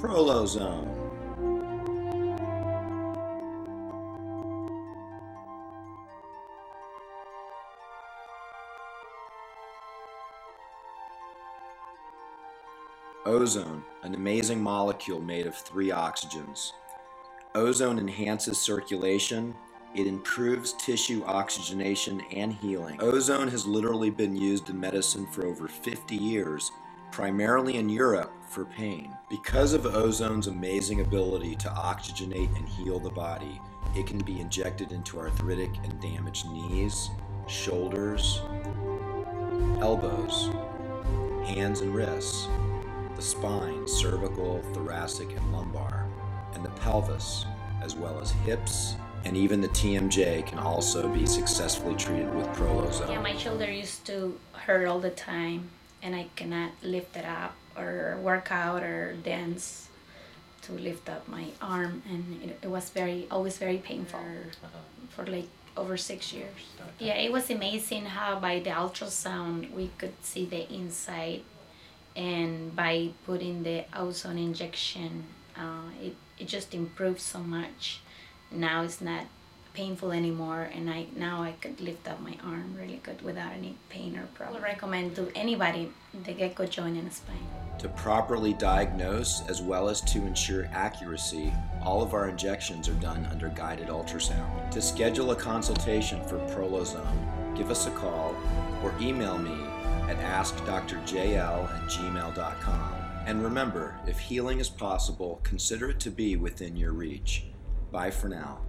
Prolozone. Ozone, an amazing molecule made of three oxygens. Ozone enhances circulation, it improves tissue oxygenation and healing. Ozone has literally been used in medicine for over 50 years, primarily in Europe for pain. Because of ozone's amazing ability to oxygenate and heal the body, it can be injected into arthritic and damaged knees, shoulders, elbows, hands and wrists, the spine, cervical, thoracic, and lumbar, and the pelvis, as well as hips, and even the TMJ can also be successfully treated with Prolozone. Yeah, my shoulder used to hurt all the time, and I cannot lift it up or work out or dance to lift up my arm, and it, it was very always very painful for like over six years. Yeah, it was amazing how by the ultrasound we could see the inside, and by putting the ozone injection, uh, it it just improved so much. Now it's not painful anymore, and I now I could lift up my arm really good without any pain or problem. I recommend to anybody the gecko joint and spine. To properly diagnose as well as to ensure accuracy, all of our injections are done under guided ultrasound. To schedule a consultation for Prolozone, give us a call or email me at askdrjl at gmail.com. And remember, if healing is possible, consider it to be within your reach. Bye for now.